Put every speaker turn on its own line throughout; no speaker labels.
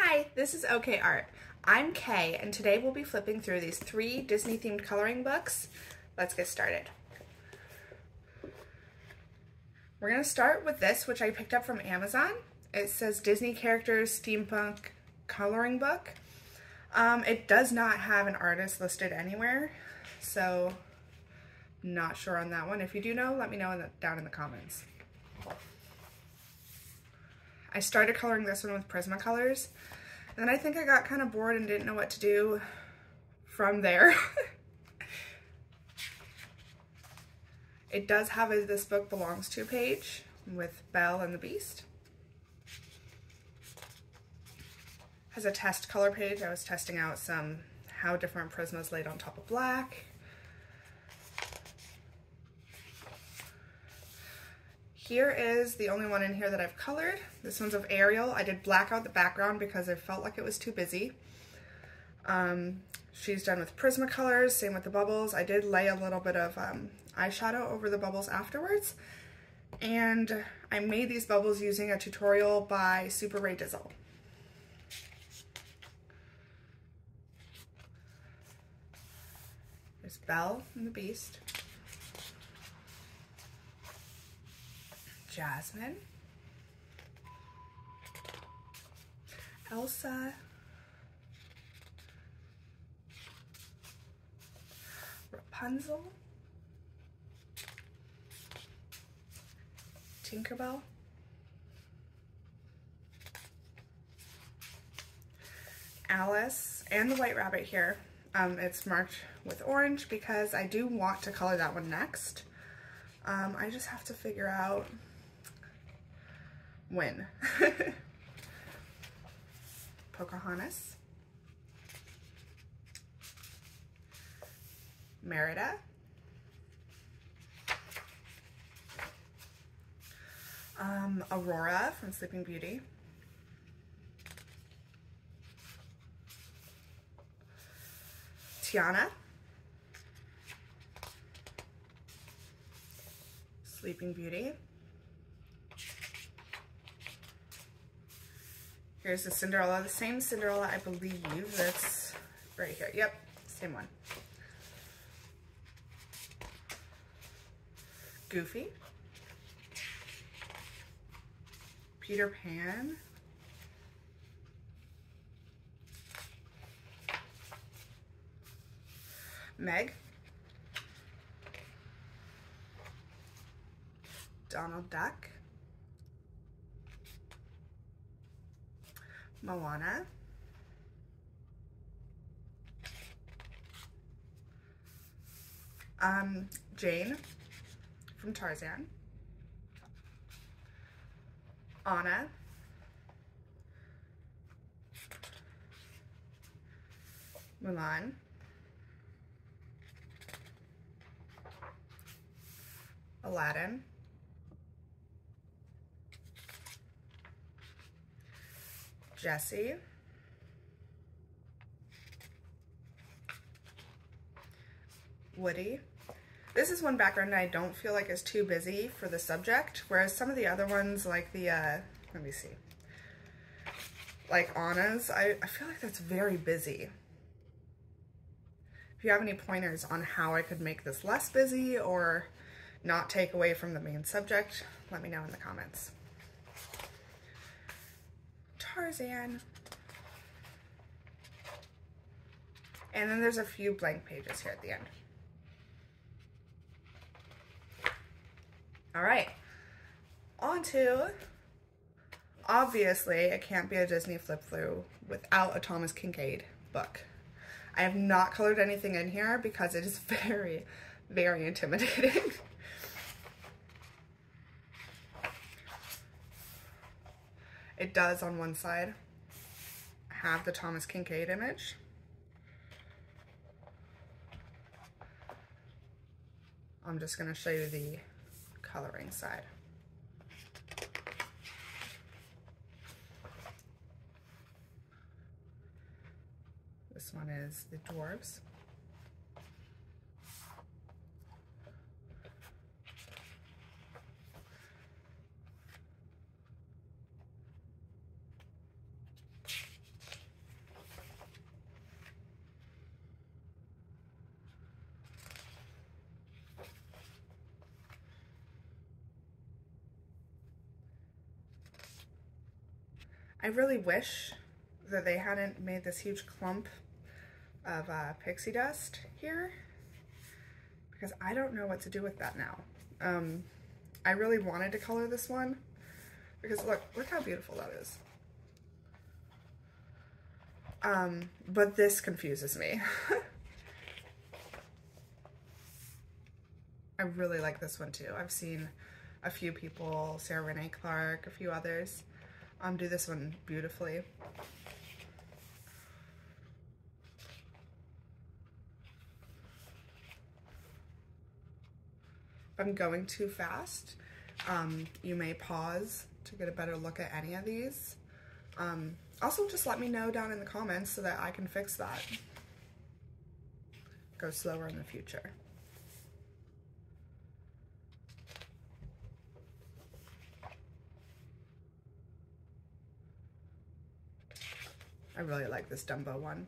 Hi, this is OK Art. I'm Kay, and today we'll be flipping through these three Disney-themed coloring books. Let's get started. We're going to start with this, which I picked up from Amazon. It says Disney Characters Steampunk Coloring Book. Um, it does not have an artist listed anywhere, so not sure on that one. If you do know, let me know in the, down in the comments. I started coloring this one with Prismacolors, and then I think I got kind of bored and didn't know what to do from there. it does have a This Book Belongs To page with Belle and the Beast. Has a test color page. I was testing out some how different Prismas laid on top of black. Here is the only one in here that I've colored. This one's of Ariel. I did black out the background because I felt like it was too busy. Um, she's done with Prismacolors, same with the bubbles. I did lay a little bit of um, eyeshadow over the bubbles afterwards. And I made these bubbles using a tutorial by Super Ray Dizzle. There's Belle and the Beast. Jasmine, Elsa, Rapunzel, Tinkerbell, Alice, and the White Rabbit here. Um, it's marked with orange because I do want to color that one next. Um, I just have to figure out when. Pocahontas. Merida. Um, Aurora from Sleeping Beauty. Tiana. Sleeping Beauty. Here's the Cinderella, the same Cinderella, I believe, that's right here. Yep, same one. Goofy. Peter Pan. Meg. Donald Duck. Moana. Um, Jane from Tarzan. Anna. Mulan. Aladdin. Jessie. Woody. This is one background I don't feel like is too busy for the subject, whereas some of the other ones, like the, uh, let me see, like Anna's, I, I feel like that's very busy. If you have any pointers on how I could make this less busy or not take away from the main subject, let me know in the comments. Tarzan. And then there's a few blank pages here at the end. All right, on to, obviously it can't be a Disney flip through without a Thomas Kinkade book. I have not colored anything in here because it is very, very intimidating. It does on one side have the Thomas Kinkade image. I'm just going to show you the coloring side. This one is the dwarves. I really wish that they hadn't made this huge clump of uh, pixie dust here because I don't know what to do with that now. Um, I really wanted to color this one because look, look how beautiful that is. Um, but this confuses me. I really like this one too. I've seen a few people, Sarah Renee Clark, a few others, um, do this one beautifully. If I'm going too fast, um, you may pause to get a better look at any of these. Um, also, just let me know down in the comments so that I can fix that. Go slower in the future. I really like this Dumbo one.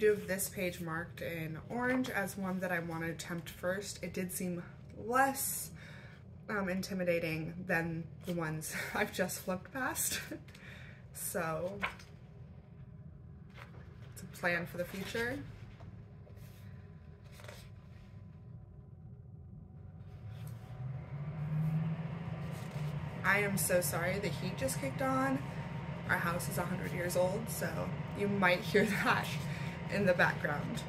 Do have this page marked in orange as one that I want to attempt first. It did seem less um, intimidating than the ones I've just flipped past. so it's a plan for the future. I am so sorry the heat just kicked on. Our house is 100 years old, so you might hear that in the background.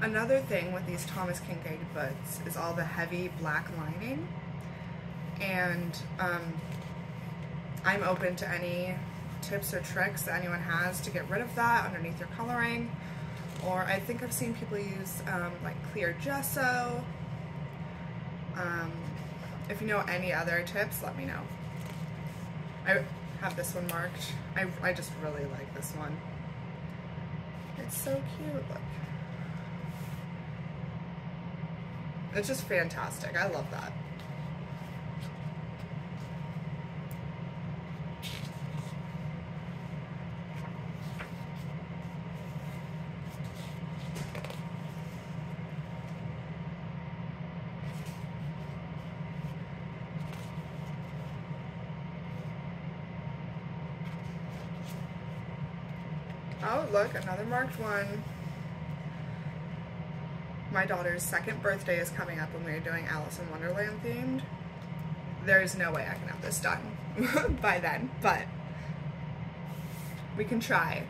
Another thing with these Thomas Kinkade books is all the heavy black lining. And um, I'm open to any tips or tricks that anyone has to get rid of that underneath your coloring. Or I think I've seen people use um, like clear gesso. Um, if you know any other tips, let me know. I have this one marked. I, I just really like this one. It's so cute, look. It's just fantastic. I love that. Oh, look, another marked one. My daughter's second birthday is coming up and we're doing Alice in Wonderland themed. There's no way I can have this done by then, but we can try.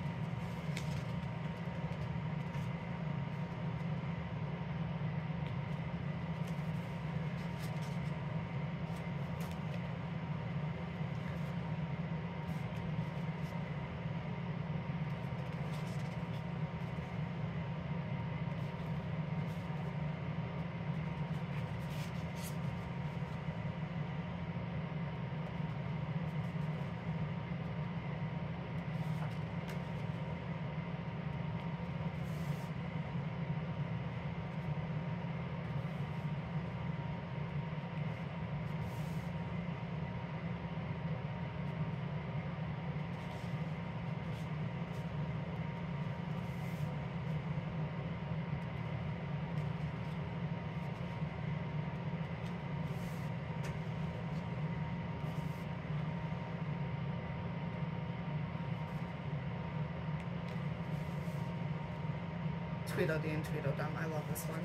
Tweedledee and Tweedledum. I love this one.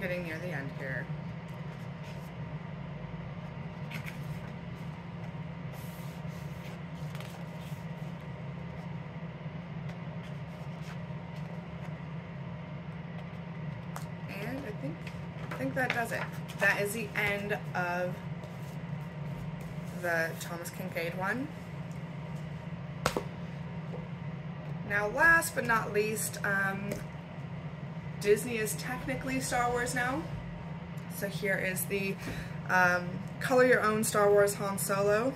getting near the end here. And I think I think that does it. That is the end of the Thomas Kinkade one. Now last but not least, um, Disney is technically Star Wars now. So here is the um, Color Your Own Star Wars Han Solo.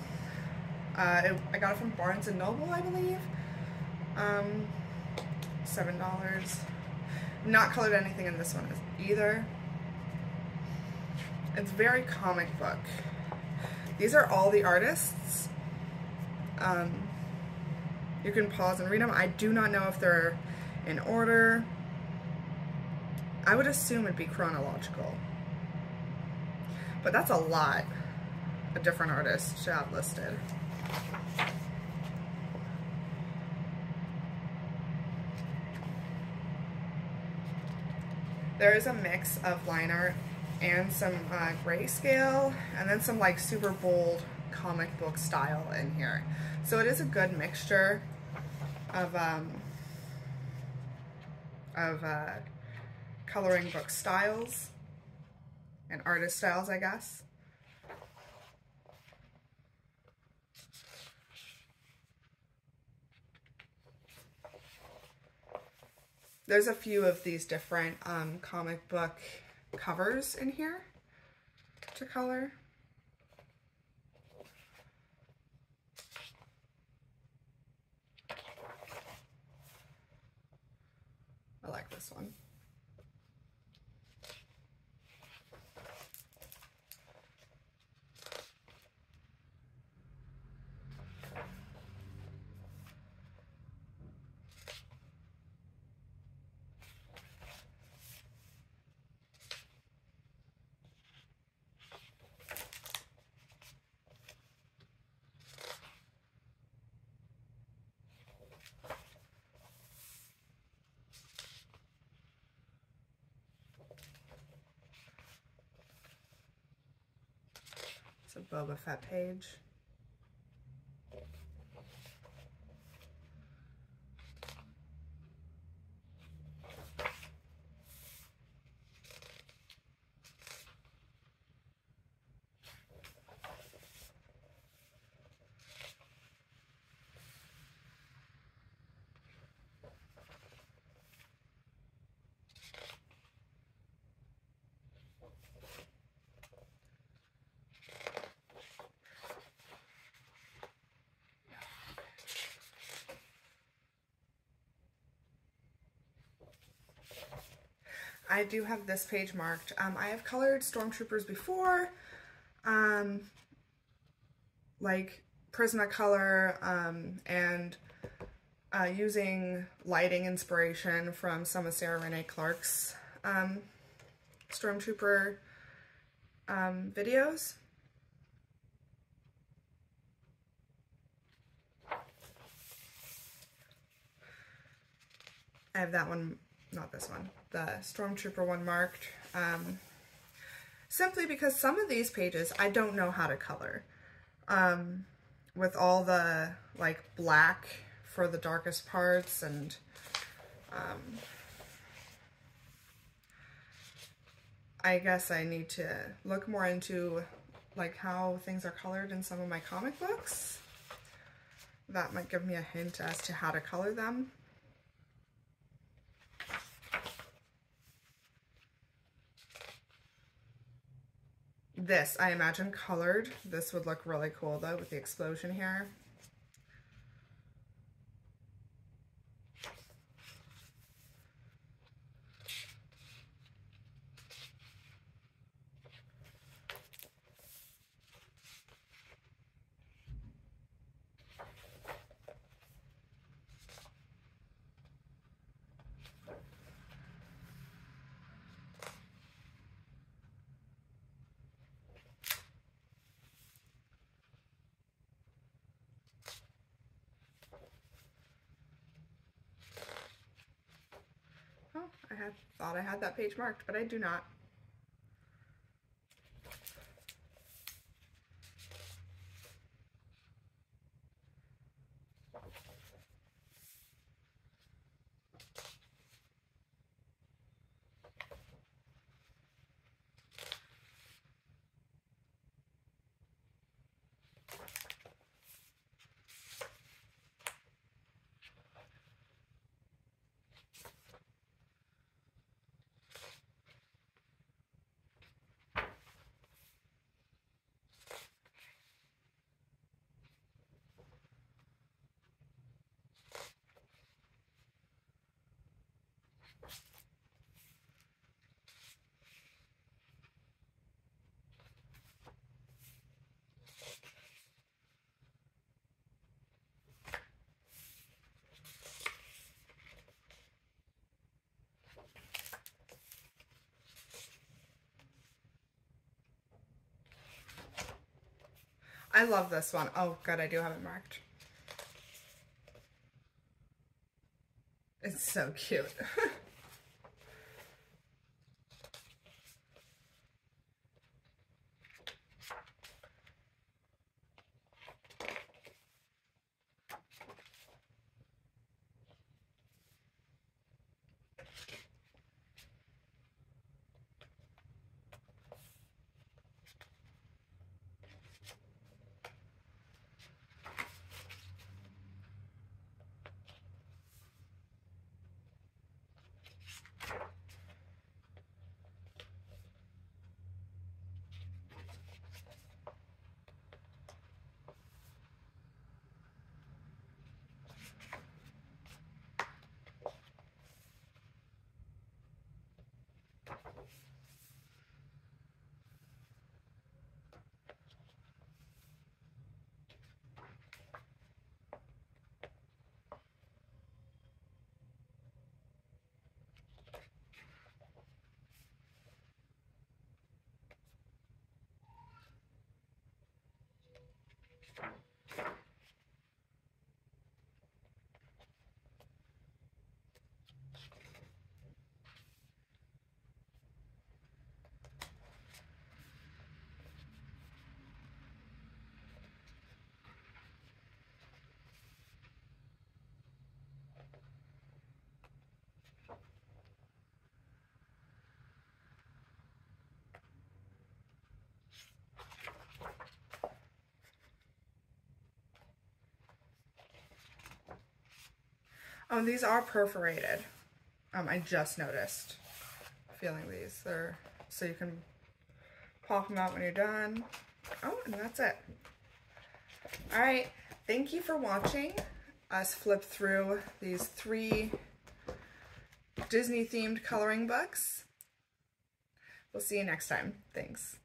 Uh, it, I got it from Barnes & Noble, I believe. Um, $7. Not colored anything in this one either. It's very comic book. These are all the artists. Um, you can pause and read them. I do not know if they're in order. I would assume it'd be chronological. But that's a lot of different artists to have listed. There is a mix of line art and some uh, grayscale and then some like super bold comic book style in here. So it is a good mixture of um, of uh, coloring book styles and artist styles, I guess. There's a few of these different um, comic book covers in here to color. I like this one. It's a Boba Fett page. I do have this page marked. Um, I have colored Stormtroopers before, um, like Prismacolor um, and uh, using lighting inspiration from some of Sarah Renee Clark's um, Stormtrooper um, videos. I have that one, not this one, the Stormtrooper one marked. Um, simply because some of these pages I don't know how to color. Um, with all the like black for the darkest parts and um, I guess I need to look more into like how things are colored in some of my comic books. That might give me a hint as to how to color them. This, I imagine colored. This would look really cool though with the explosion here. I had thought I had that page marked, but I do not. I love this one. Oh, good, I do have it marked. It's so cute. Oh, these are perforated. Um, I just noticed feeling these. They're so you can pop them out when you're done. Oh, and that's it. All right, thank you for watching us flip through these three Disney themed coloring books. We'll see you next time. Thanks.